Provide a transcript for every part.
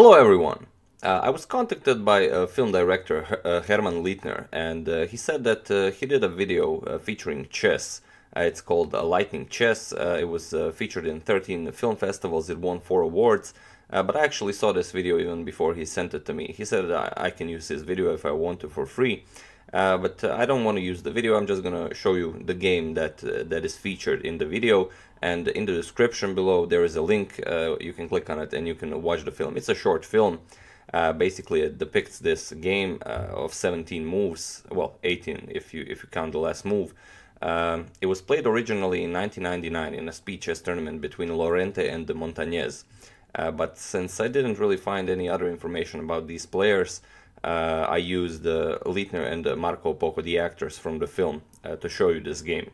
Hello everyone! Uh, I was contacted by a film director, uh, Herman Leitner, and uh, he said that uh, he did a video uh, featuring chess. Uh, it's called Lightning Chess. it was featured in 13 film festivals, it won 4 awards, but I actually saw this video even before he sent it to me. He said I, I can use this video if I want to for free, but I don't want to use the video, I'm just gonna show you the game that, that is featured in the video, and in the description below there is a link uh, you can click on it and you can watch the film. It's a short film uh, basically it depicts this game uh, of 17 moves. Well 18 if you if you count the last move. Um, it was played originally in 1999 in a speed chess tournament between Lorente and the Montañez. Uh, but since I didn't really find any other information about these players uh, I used uh, Leitner and Marco Opoko the actors from the film to show you this game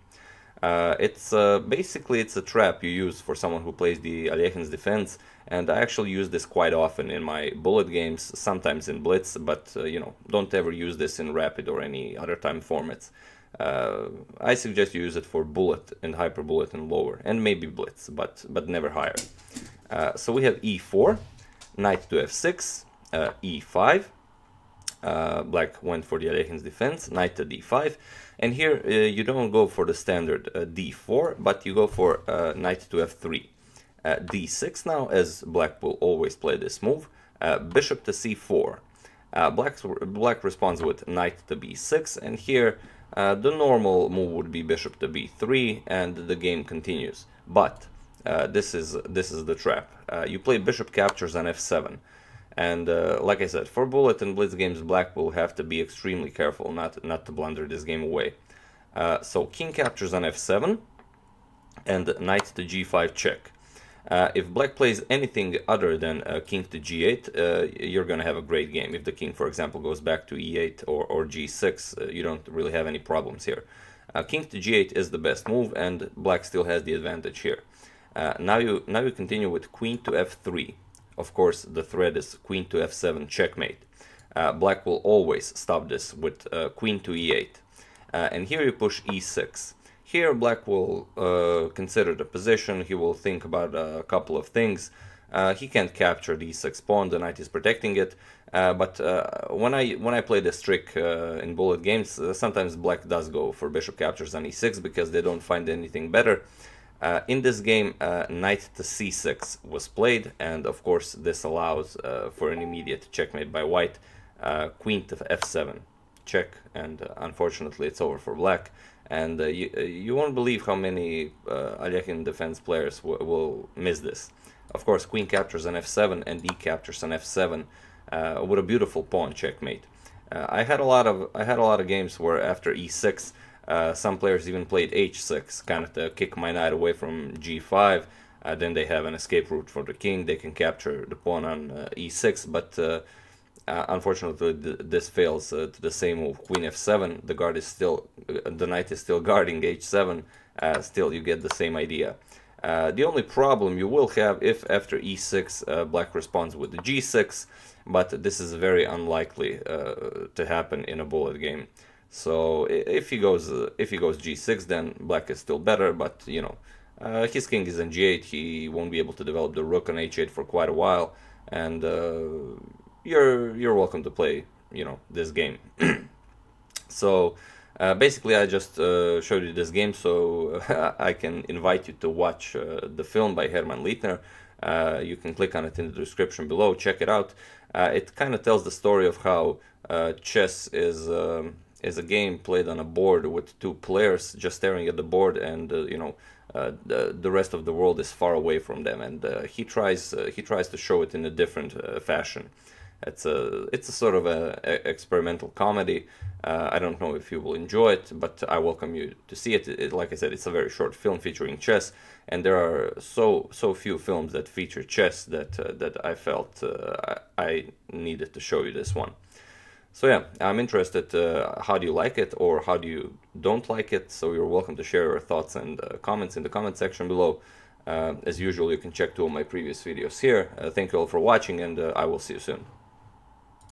uh, it's uh, basically it's a trap you use for someone who plays the Alekhine's defense, and I actually use this quite often in my bullet games, sometimes in blitz, but uh, you know don't ever use this in rapid or any other time formats. Uh, I suggest you use it for bullet and hyper bullet and lower, and maybe blitz, but but never higher. Uh, so we have e4, knight to f6, uh, e5, uh, black went for the Alekhine's defense, knight to d5, and here uh, you don't go for the standard uh, d4, but you go for uh, knight to f3. Uh, d6 now, as black will always play this move, uh, bishop to c4. black, black responds with knight to b6, and here the normal move would be bishop to b3, and the game continues. But this is this is the trap. you play bishop captures on f7. And uh, like I said, for bullet and blitz games, black will have to be extremely careful not, not to blunder this game away. Uh, so king captures on f7 and knight to g5 check. Uh, if black plays anything other than uh, king to g8, uh, you're going to have a great game. If the king, for example, goes back to e8 or, or g6, uh, you don't really have any problems here. king to g8 is the best move, and black still has the advantage here. now you now you continue with queen to f3. Of course, the threat is queen to f7 checkmate. Uh, black will always stop this with uh, queen to e8. Uh, and here you push e6. Here black will uh, consider the position, he will think about a couple of things. Uh, he can't capture the e6 pawn, the knight is protecting it. Uh, but when I when I play this trick in bullet games, sometimes black does go for bishop captures on e6 because they don't find anything better. Uh, in this game, uh, knight to c6 was played, and of course this allows uh, for an immediate checkmate by white. Uh, queen to f7, check, and uh, unfortunately it's over for black. And uh, you, you won't believe how many uh, Alekhine defense players will miss this. Of course, queen captures on f7 and d captures on f7 with a beautiful pawn checkmate. I had a lot of I had a lot of games where after e6 uh, some players even played h6, kind of to kick my knight away from g5. Uh, then they have an escape route for the king. They can capture the pawn on uh, e6, but uh, uh, unfortunately th this fails uh, to the same move. Queen f7. The guard is still, the knight is still guarding h7. still, you get the same idea. the only problem you will have if after e6 black responds with the g6, but this is very unlikely to happen in a bullet game. So if he goes if he goes g6, then black is still better. But you know, uh, his king is in g8. He won't be able to develop the rook on h8 for quite a while, and uh, you're you're welcome to play you know this game. so. Uh, basically, I just uh, showed you this game so I can invite you to watch uh, the film by Herman Leitner. Uh, you can click on it in the description below, check it out. it kind of tells the story of how chess is um, is a game played on a board with two players just staring at the board and uh, you know uh, the, the rest of the world is far away from them and uh, he tries uh, he tries to show it in a different uh, fashion it's a it's a sort of a, a experimental comedy uh, I don't know if you will enjoy it but I welcome you to see it. it. like I said it's a very short film featuring chess and there are so so few films that feature chess that that I felt I, I needed to show you this one so yeah, I'm interested uh, how do you like it or how do you don't like it. So you're welcome to share your thoughts and uh, comments in the comment section below. Uh, as usual, you can check two of my previous videos here. Uh, thank you all for watching and uh, I will see you soon.